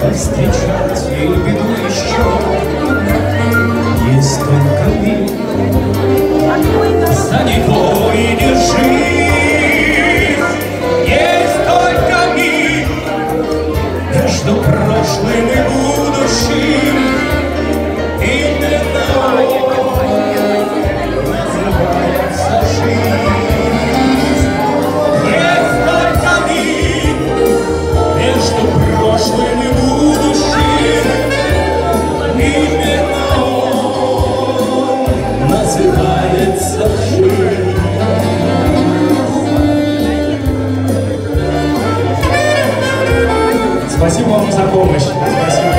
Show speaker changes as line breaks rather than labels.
счастье Повстречать и беду еще Спасибо вам за помощь. Спасибо.